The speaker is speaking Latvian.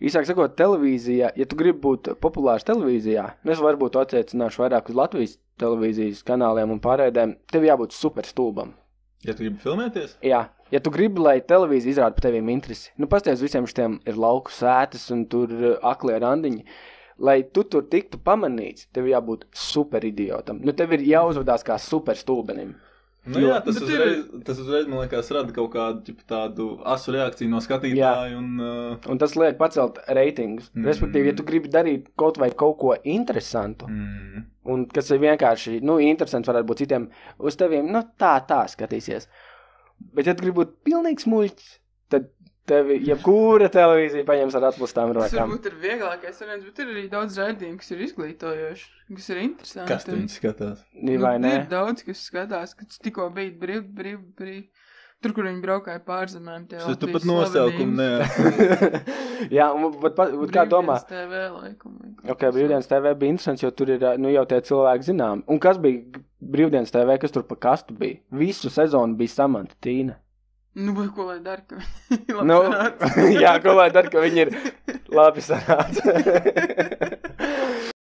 Īsāk sakot, televīzijā, ja tu gribi būt populārs televīzijā, nu es varbūt attiecināšu vairāk uz Latvijas televīzijas kanāliem un pārējiem, tev jābūt super stulbam. Ja tu gribi filmēties, Jā, ja tu gribi, lai televīzija izrāda par teviem interesi, nu pasties visiem šiem ir lauku sētas un tur uh, aklie randiņi. Lai tu tur tiktu pamanīts, tev jābūt super idiotam. Nu, tev ir jāuzvedās kā super stulbenim. Nu, Jo- jā, tas, Bet ir- uzreiz, tas uzreiz, man liekas, rada kaut kādu ķipa, tādu asu reakciju no skatītāja. Un, uh, Un tas liek pacelt reitingus. Mm. Respektīvi, ja tu gribi darīt kaut vai kaut ko interesantu, mm. mm, un kas ir vienkārši, nu, interesants varētu būt citiem, uz teviem, nu, tā, tā skatīsies. Bet, ja tu gribi būt pilnīgs muļķis, tad tevi jebkura televīzija paņems ar atpūstām Tas rokām. varbūt ir vieglākais variants, bet ir arī daudz raidījumu, kas ir izglītojoši, kas ir interesanti. kas tur skatās? Nī, Vai nu, ne? ir daudz, kas skatās, ka tas tikko bija brīv, brīv, brīv. Tur, kur viņi braukāja pārzemēm, tie Es tu pat Latvijas nosaukumu slavenības. neatceros. Jā, un, bet, bet, bet kā domā? TV laikam. Ok, kas brīvdienas TV bija interesants, jo tur ir nu, jau tie cilvēki zinām. Un kas bija brīvdienas TV, kas tur pa kastu bija? Visu sezonu bija samanta tīna. Nu, bet ko lai dara? ka viņi labi Nu, sanāca? jā, ko lai dara, ka viņi ir labi sanāca.